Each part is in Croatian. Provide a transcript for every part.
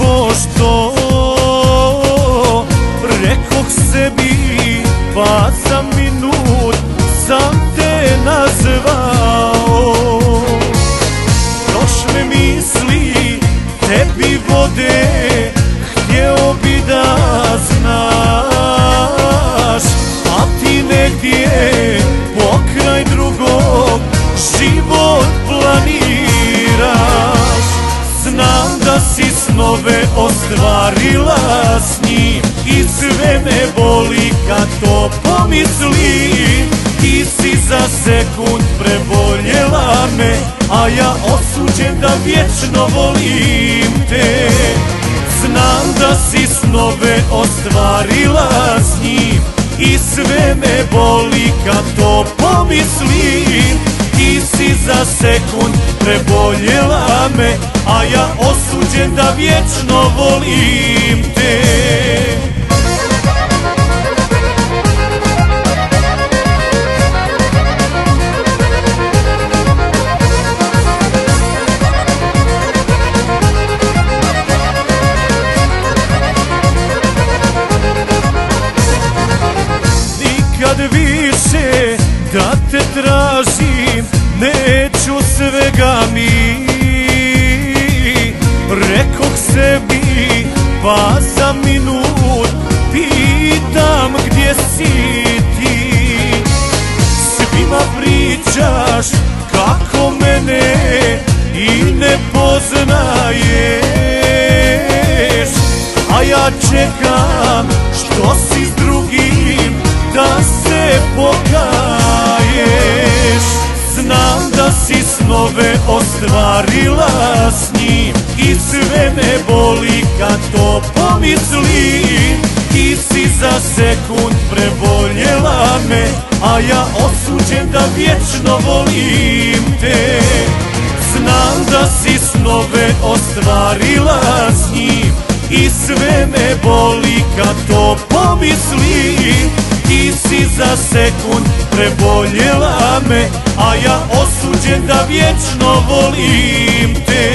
pošto Rekoh sebi pa za minut sam te nazvao. Prošle misli tebi vode da si snove ostvarila s njim I sve me boli kad to pomislim Ti si za sekund preboljela me A ja osuđen da vječno volim te. Znam da si snove ostvarila s njim I sve me boli kad to pomislim za sekund preboljela me A ja osuđen da vječno volim te. Nikad više da te Neću svega mi Rekoh sebi pa za minut Pitam gdje si ti. Svima pričaš kako mene i ne poznaješ A ja čekam što si ostvarila s njim I sve me boli kad to pomislim Ti si za sekund preboljela me A ja osuđen da vječno volim te. Znam da si snove ostvarila s njim I sve me boli kad to pomislim Ti si za sekund preboljela me A ja osuđen da vječno volim te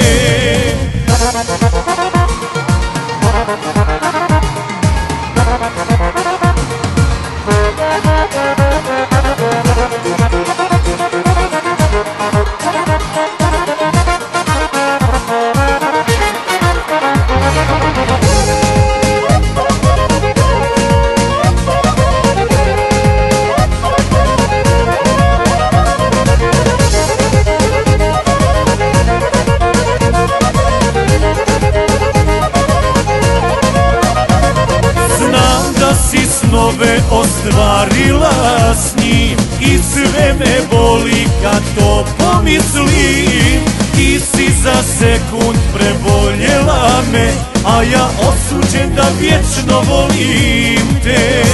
snove ostvarila s njim I sve me boli kad to pomislim. Ti si za sekund preboljela me A ja osuđen da vječno volim te.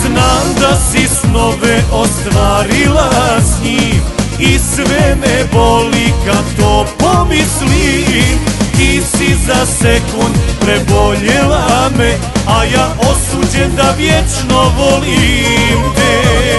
Znam da si snove ostvarila s njim I sve me boli kad to pomislim. Ti si za sekund preboljela me A ja osuđen da vječno volim te.